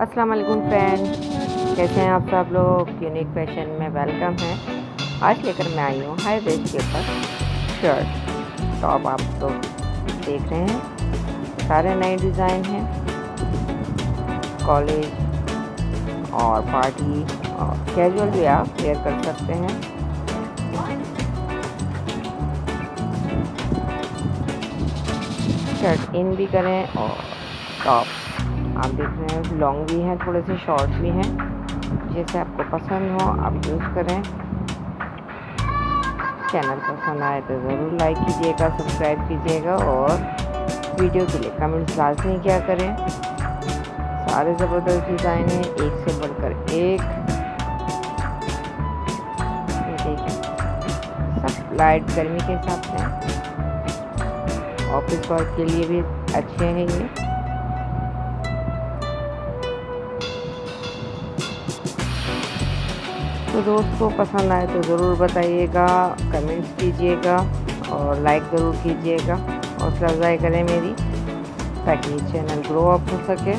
السلام علیکم فرینڈ کیسے ہیں آپ سب لوگ؟ یونیک فیشن میں ویلکم ہے آج لے کر میں آئی ہوں ہائی ویسٹ کے اوپر شرٹ۔ ٹاپ آپ تو دیکھ رہے ہیں، سارے نئے ڈیزائن ہیں۔ کالج اور پارٹی اور کیجول بھی آپ ویئر کر سکتے ہیں۔ شرٹ ان بھی کریں اور ٹاپ آپ دیکھ رہے ہیں لانگ بھی ہیں، تھوڑے سے شارٹ بھی ہیں۔ جیسے آپ کو پسند ہو، آپ یوز کریں۔ چینل پسند آئے تو ضرور لائک کیجیے گا سبسکرائب کیجیے گا اور ویڈیو کے لیے کمنٹس لازمی کیا کریں۔ سارے زبردست ڈیزائن ہیں، ایک سے بڑھ کر ایک۔ سب لائٹ گرمی کے حساب سے آفس ورک کے لیے بھی اچھے ہیں یہ۔ تو دوست کو پسند آئے تو ضرور بتائیے گا کمنٹس کیجیے گا اور لائک ضرور کیجیے گا۔ حوصلہ افزائی کریں میری تاکہ یہ چینل گرو اپ ہو سکے۔